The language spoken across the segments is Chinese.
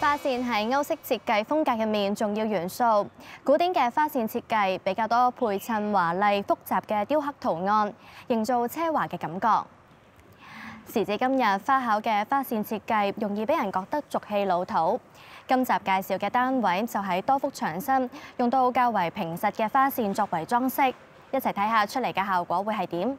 花線係歐式設計風格入面重要元素。古典嘅花線設計比較多配襯華麗複雜嘅雕刻圖案，營造奢華嘅感覺。時至今日，花巧嘅花線設計容易俾人覺得俗氣老土。今集介紹嘅單位就喺多幅牆身用到較為平實嘅花線作為裝飾，一齊睇下出嚟嘅效果會係點。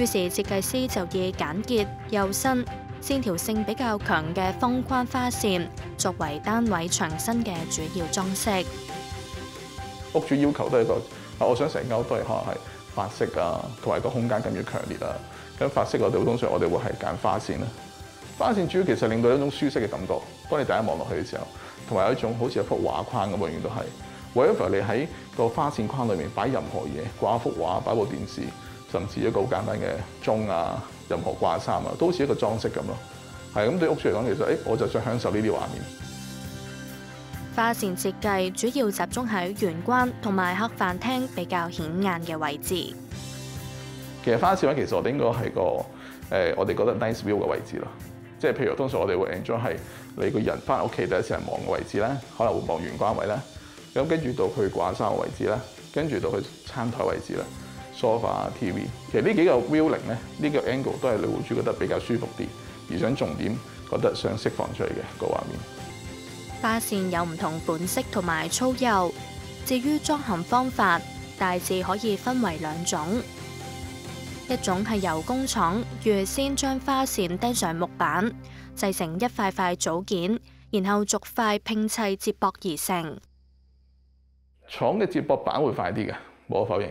於是設計師就以簡潔幼身、線條性比較強嘅方框花線作為單位牆身嘅主要裝飾。屋主要求都係個，我想成間屋都係可能係法式啊，同埋個空間更要強烈啊。咁法式我哋通常我哋會係揀花線啦。花線主要其實令到一種舒適嘅感覺。當你第一望落去嘅時候，同埋有一種好似一幅畫框咁，永遠都係。whatever 你喺個花線框裏面擺任何嘢，掛一幅畫，擺部電視。甚至一個好簡單嘅鐘啊，任何掛衫啊，都好似一個裝飾咁咯。係咁對屋主嚟講，其實誒，我就想享受呢啲畫面。花線設計主要集中喺玄關同埋客飯廳比較顯眼嘅位置。其實花線位其實我哋應該係個誒，我哋覺得 nice view 嘅位置咯。即係譬如，通常我哋會 enjoy 係你個人翻屋企第一時間望嘅位置咧，可能會望玄關位啦。咁跟住到去掛衫嘅位置啦，跟住到去餐台位置啦。sofa、TV，其實呢幾個 viewing 咧，呢個 angle 都係女戶主覺得比較舒服啲，而想重點覺得想釋放出嚟嘅個畫面。花線有唔同款式同埋粗幼，至於裝嵌方法，大致可以分為兩種，一種係由工廠預先將花線釘上木板，製成一塊塊組件，然後逐塊拼砌接駁而成。廠嘅接駁板會快啲嘅，冇可否認。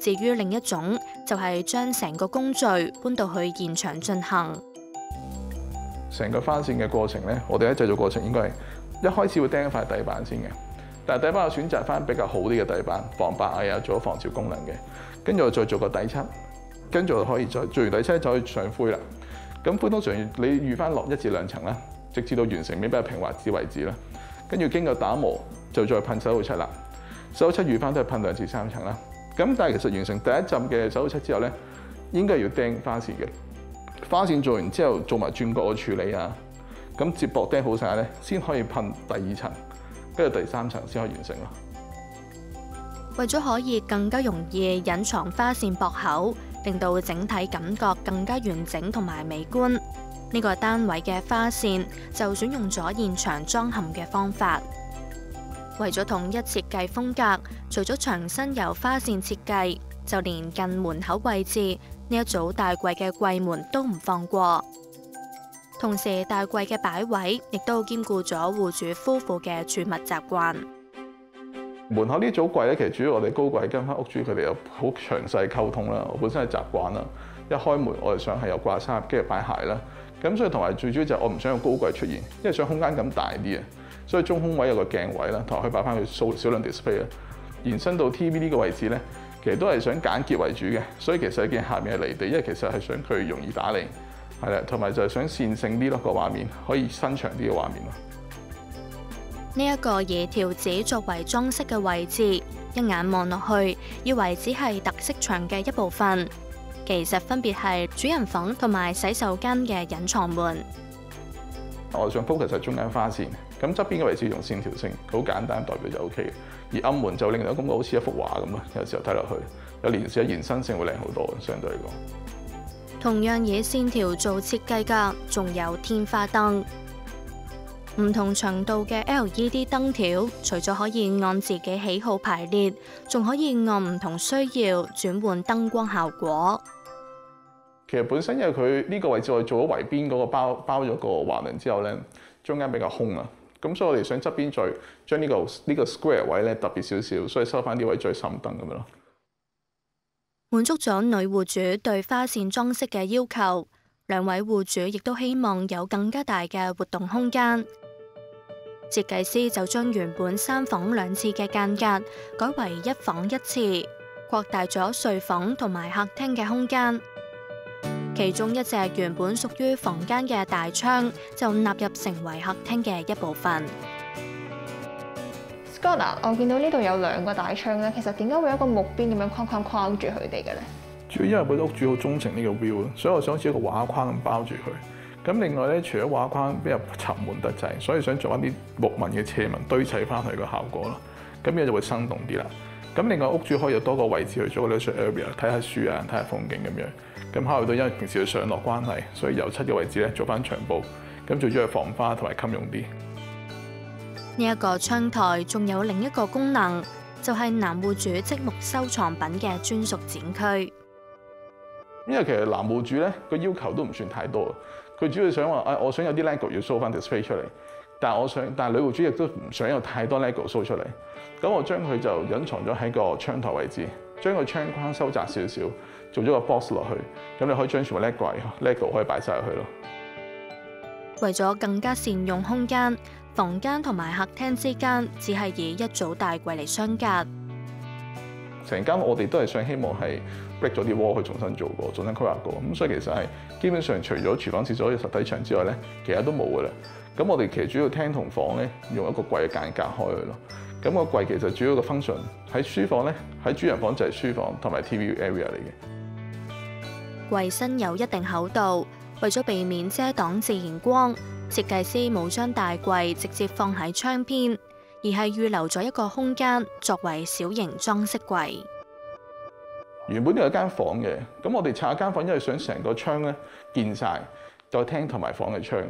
至於另一種，就係將成個工序搬到去現場進行。成個花線嘅過程咧，我哋喺製造過程應該係一開始會釘一塊底板先嘅，但係底板我選擇翻比較好啲嘅底板，防白蟻啊，做咗防潮功能嘅。跟住我再做個底漆，跟住我可以再做完底漆就可以上灰啦。咁灰通常你預翻落一至兩層啦，直至到完成面比較平滑之為止啦。跟住經過打磨就再噴手漆啦，手漆預翻都係噴兩至三層啦。咁但係其實完成第一浸嘅手漆之後咧，應該要釘花線嘅。花線做完之後，做埋轉角嘅處理啊。咁接駁釘好晒咧，先可以噴第二層，跟住第三層先可以完成咯。為咗可以更加容易隱藏花線駁口，令到整體感覺更加完整同埋美觀，呢個單位嘅花線就選用咗現場裝嵌嘅方法。為咗統一設計風格，除咗牆身由花線設計，就連近門口位置呢一組大櫃嘅櫃門都唔放過。同時，大櫃嘅擺位亦都兼顧咗戶主夫婦嘅储物習慣。門口呢組櫃咧，其實主要我哋高櫃跟翻屋主佢哋有好詳細溝通啦。我本身係習慣啦，一開門我哋想係有掛衫，跟住擺鞋啦。咁所以同埋最主要就係我唔想有高櫃出現，因為想空間感大啲啊。所以中空位有個鏡位啦，同埋可以擺翻去數少量 display 啦。延伸到 TV 呢個位置咧，其實都係想簡潔為主嘅。所以其實一件下面係離地，因為其實係想佢容易打理，係啦，同埋就係想線性啲咯個畫面，可以伸長啲嘅畫面咯。呢一個以條子作為裝飾嘅位置，一眼望落去，以為只係特色牆嘅一部分，其實分別係主人房同埋洗手間嘅隱藏門。我想 focus 喺中間花線，咁側邊嘅位置用線條性，好簡單代表就 O K。而暗門就令到感覺好似一幅畫咁咯，有時候睇落去有連線延伸性會靚好多，相對嚟講。同樣以線條做設計嘅，仲有天花燈。唔同長度嘅 LED 燈條，除咗可以按自己喜好排列，仲可以按唔同需要轉換燈光效果。其實本身因為佢呢個位置我做咗圍邊嗰個包包咗個橫梁之後咧，中間比較空啊，咁所以我哋想側邊再將呢個呢個 square 位咧特別少少，所以收翻啲位再深燈咁樣咯。滿足咗女戶主對花線裝飾嘅要求，兩位戶主亦都希望有更加大嘅活動空間。設計師就將原本三房兩廁嘅間隔改為一房一廁，擴大咗睡房同埋客廳嘅空間。其中一隻原本屬於房間嘅大窗就納入成為客廳嘅一部分。Scott 啊，我見到呢度有兩個大窗咧，其實點解會有一個木邊咁樣框框框住佢哋嘅咧？主要因為佢屋主好鍾情呢個 view，所以我想好似一個畫框咁包住佢。咁另外咧，除咗畫框比較沉悶得滯，所以想做一啲木紋嘅斜紋堆砌翻佢個效果咯。咁嘢就會生動啲啦。咁另外屋主可以有多個位置去做個 leisure area，睇下書啊，睇下風景咁樣。咁考慮到因為平時要上落關係，所以油漆嘅位置咧做翻牆布，咁最主要係防花同埋襟用啲。呢一個窗台仲有另一個功能，就係男户主積木收藏品嘅專屬展區。因為其實男户主咧個要求都唔算太多，佢主要想話誒，我想有啲 LEGO 要 show 翻 display 出嚟，但係我想，但係女戶主亦都唔想有太多 LEGO show 出嚟，咁我將佢就隱藏咗喺個窗台位置，將個窗框收窄少少，做咗個 box 落去，咁你可以將全部 LEGO LEGO 可以擺晒入去咯。為咗更加善用空間，房間同埋客廳之間只係以一組大櫃嚟相隔。成間我哋都係想希望係 break 咗啲 wall 去重新做過，重新規劃過。咁所以其實係基本上除咗廚房、廁所嘅實體牆之外咧，其他都冇噶啦。咁我哋其實主要廳同房咧用一個櫃嘅間隔開去咯。咁個櫃其實主要嘅 function 喺書房咧，喺主人房就係書房同埋 TV area 嚟嘅。櫃身有一定厚度，為咗避免遮擋自然光，設計師冇將大櫃直接放喺窗邊。而係預留咗一個空間作為小型裝飾櫃。原本都有間房嘅，咁我哋拆一間房，因為想成個窗咧見晒，再廳同埋房嘅窗。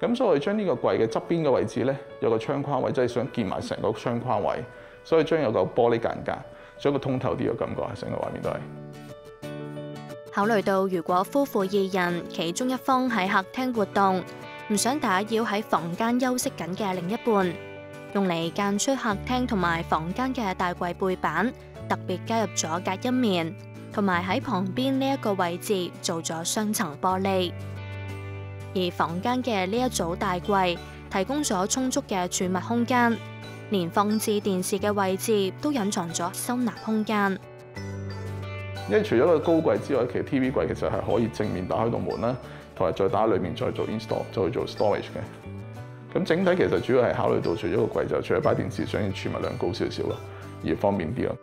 咁所以我哋將呢個櫃嘅側邊嘅位置咧，有個窗框位，即係想見埋成個窗框位。所以將有個玻璃間隔，想個通透啲嘅感覺喺成個畫面都係。考慮到如果夫婦二人其中一方喺客廳活動，唔想打擾喺房間休息緊嘅另一半。用嚟間出客廳同埋房間嘅大櫃背板，特別加入咗隔音棉，同埋喺旁邊呢一個位置做咗雙層玻璃。而房間嘅呢一組大櫃提供咗充足嘅儲物空間，連放置電視嘅位置都隱藏咗收納空間。因為除咗個高櫃之外，其實 TV 櫃其實係可以正面打開道門啦，同埋再打裏面再做 install，再做 storage 嘅。咁整體其實主要係考慮到除咗個櫃就除咗擺電視，想要儲物量高少少咯，而方便啲咯。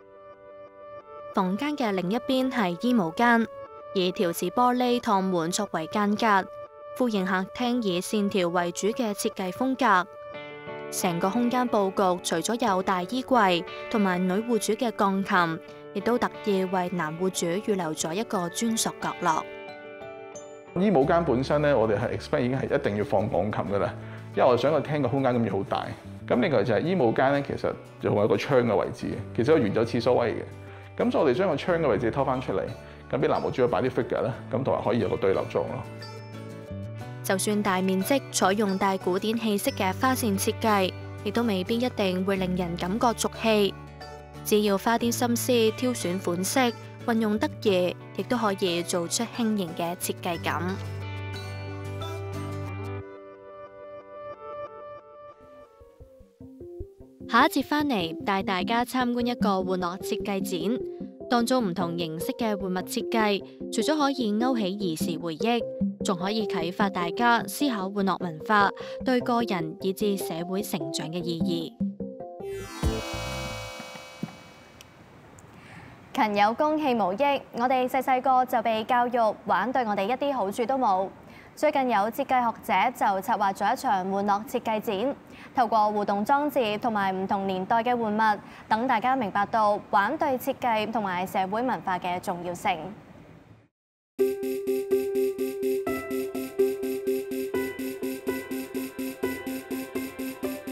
房間嘅另一邊係衣帽間，以條瓷玻璃趟門作為間隔，呼應客廳以線條為主嘅設計風格。成個空間佈局除咗有大衣櫃同埋女戶主嘅鋼琴，亦都特意為男戶主預留咗一個專屬角落。衣帽間本身咧，我哋係 expect 已經係一定要放鋼琴噶啦。因為我想個廳個空間咁要好大，咁另外就係衣帽間咧，其實就有個窗嘅位置嘅，其實有圓走廁所位嘅，咁所以我哋將個窗嘅位置偷翻出嚟，咁俾男户主擺啲 figure 咧，咁同埋可以有個對立裝咯。就算大面積採用帶古典氣息嘅花線設計，亦都未必一定會令人感覺俗氣。只要花啲心思挑选款式，運用得宜，亦都可以做出輕盈嘅設計感。下一節返嚟帶大家參觀一個玩樂設計展，當中唔同形式嘅玩物設計，除咗可以勾起兒時回憶，仲可以啟發大家思考玩樂文化對個人以至社會成長嘅意義。勤有功，戲無益。我哋細細個就被教育玩對我哋一啲好處都冇。最近有設計學者就策劃咗一場玩樂設計展，透過互動裝置同埋唔同年代嘅玩物，等大家明白到玩對設計同埋社會文化嘅重要性。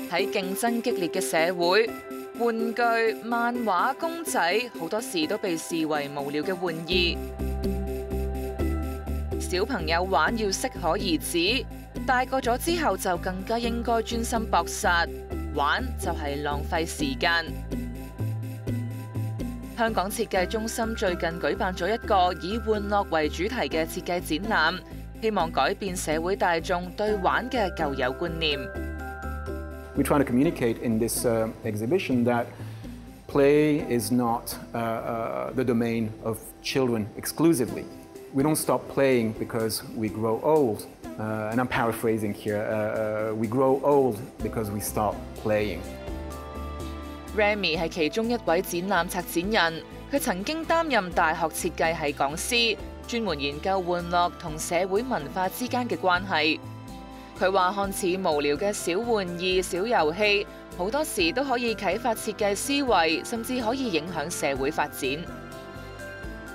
喺競爭激烈嘅社會，玩具、漫畫、公仔好多時都被視為無聊嘅玩意。小朋友玩要適可而止，大個咗之後就更加應該專心搏殺。玩就係浪費時間。香港設計中心最近舉辦咗一個以玩樂為主題嘅設計展覽，希望改變社會大眾對玩嘅舊有觀念。We try to communicate in this uh, exhibition that play is not uh, uh, the domain of children exclusively. We don't stop playing because we grow old. Uh, and I'm paraphrasing here. Uh, uh, we grow old because we stop playing. Remy 系其中一位展览策展人，佢曾经担任大学设计系讲师，专门研究玩乐同社会文化之间嘅关系。 佢話看似無聊嘅小玩意、小遊戲，好多時都可以啟發設計思維，甚至可以影響社會發展。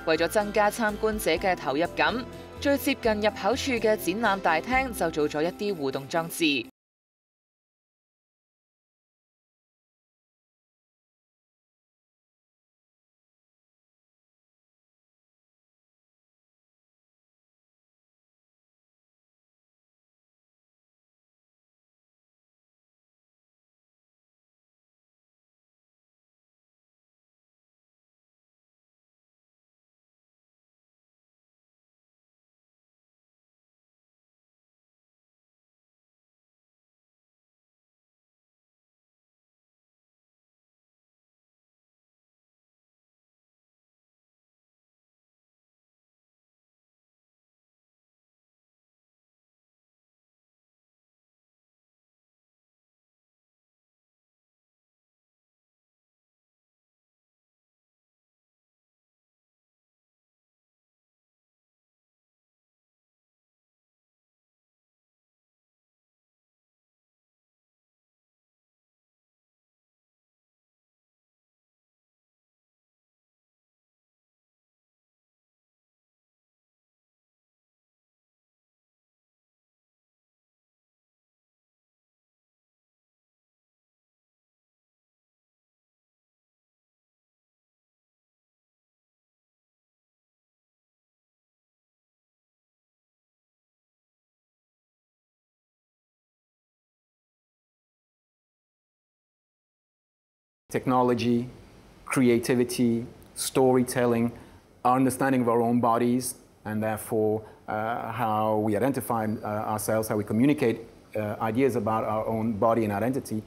為咗增加參觀者嘅投入感，最接近入口處嘅展覽大廳就做咗一啲互動裝置。Technology, creativity, storytelling, our understanding of our own bodies, and therefore uh, how we identify uh, ourselves, how we communicate uh, ideas about our own body and identity.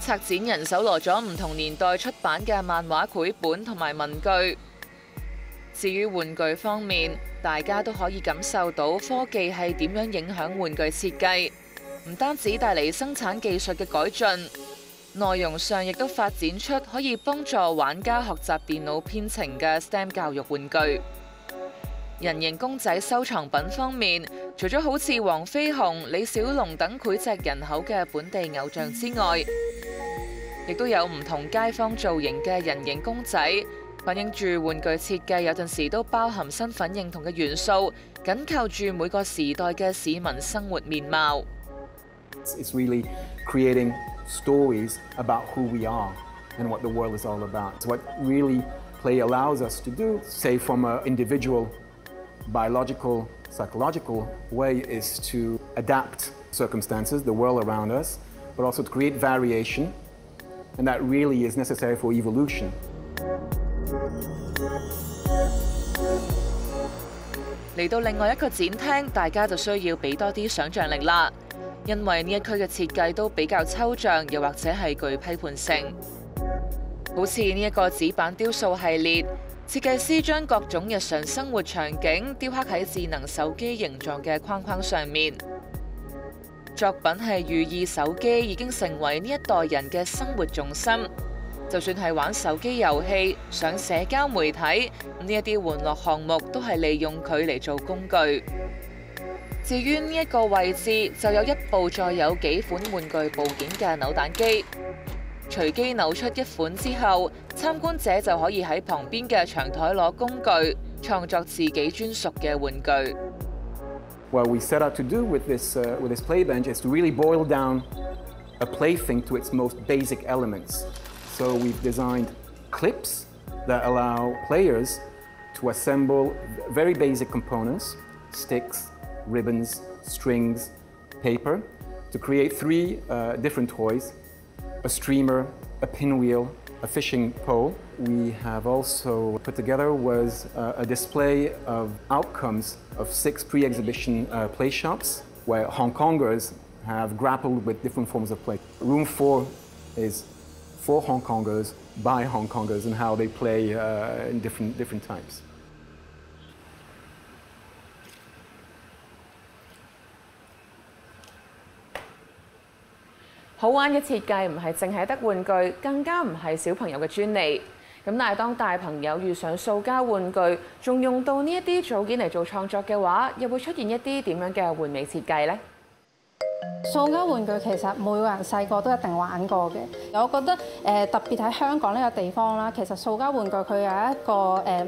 策展人搜罗咗唔同年代出版嘅漫画绘本同埋文具。至于玩具方面，大家都可以感受到科技系点样影响玩具设计， 唔單止帶嚟生產技術嘅改進，內容上亦都發展出可以幫助玩家學習電腦編程嘅 STEM 教育玩具。人形公仔收藏品方面，除咗好似黃飛鴻、李小龍等脍炙人口嘅本地偶像之外，亦都有唔同街坊造型嘅人形公仔，反映住玩具設計有陣時都包含身份認同嘅元素，緊扣住每個時代嘅市民生活面貌。It's really creating stories about who we are and what the world is all about. It's what really play allows us to do, say from an individual biological, psychological way, is to adapt circumstances, the world around us, but also to create variation, and that really is necessary for evolution. 嚟到另外一个展厅，大家就需要俾多啲想像力啦， 因為呢一區嘅設計都比較抽象，又或者係具批判性。好似呢一個紙板雕塑系列，設計師將各種日常生活場景雕刻喺智能手機形狀嘅框框上面。作品係寓意手機已經成為呢一代人嘅生活重心。就算係玩手機遊戲、上社交媒體，呢一啲玩樂項目都係利用佢嚟做工具。至于呢一个位置，就有一部载有几款玩具部件嘅扭蛋机。 随机扭出一款之后，参观者就可以喺旁边嘅长台攞工具，创作自己专属嘅玩具。 What we set out to do with this, uh, with this play bench is to really boil down a plaything to its most basic elements. So we've designed clips that allow players to assemble very basic components sticks, ribbons, strings, paper to create three uh, different toys a streamer, a pinwheel, a fishing pole. We have also put together was uh, a display of outcomes of six pre-exhibition uh, play shops where Hong Kongers have grappled with different forms of play. Room four is for Hong Kongers by Hong Kongers and how they play uh, in different, different types. 好玩嘅設計唔係淨係得玩具，更加唔係小朋友嘅專利。咁但係當大朋友遇上塑膠玩具，仲用到呢一啲組件嚟做創作嘅話，又會出現一啲點樣嘅玩味設計呢？塑膠玩具其實每個人細個都一定玩過嘅。我覺得誒、特別喺香港呢個地方啦，其實塑膠玩具佢有一個誒、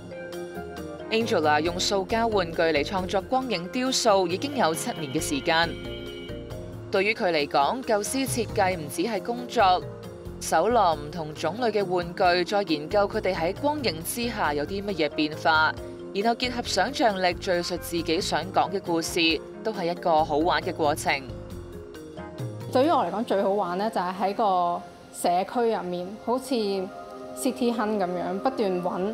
Angela 用塑膠玩具嚟創作光影雕塑已經有七年嘅時間。對於佢嚟講，構思設計唔只係工作，搜羅唔同種類嘅玩具，再研究佢哋喺光影之下有啲乜嘢變化，然後結合想像力敘述自己想講嘅故事，都係一個好玩嘅過程。對於我嚟講，最好玩咧就係喺個社區入面，好似 City Hunt 咁樣不斷揾。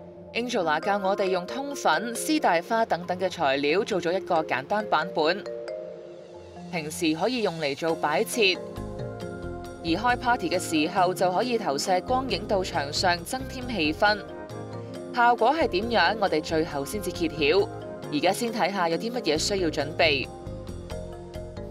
Angela 教我哋用通粉、絲帶花等等嘅材料做咗一个简单版本，平时可以用嚟做摆设，而开 party 嘅时候就可以投射光影到墙上，增添气氛。效果系点样？我哋最后先至揭晓。而家先睇下有啲乜嘢需要准备。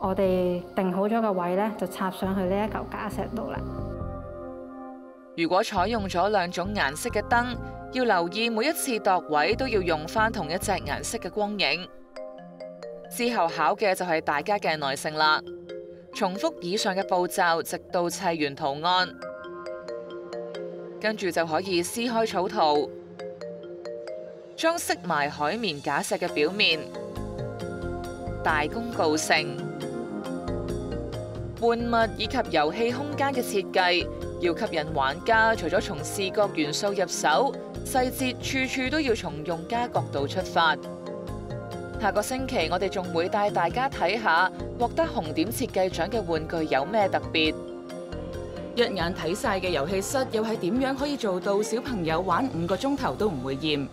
我哋定好咗個位咧，就插上去呢一嚿假石度啦。如果採用咗兩種顏色嘅燈，要留意每一次度位都要用翻同一隻顏色嘅光影。之後考嘅就係大家嘅耐性啦。重複以上嘅步驟，直到砌完圖案，跟住就可以撕開草圖，將飾埋海綿假石嘅表面，大功告成。玩物以及遊戲空間嘅設計，要吸引玩家，除咗從視覺元素入手，細節處處都要從用家角度出發。下個星期我哋仲會帶大家睇下獲得紅點設計獎嘅玩具有咩特別。一眼睇晒嘅遊戲室又係點樣可以做到小朋友玩五個鐘頭都唔會厭？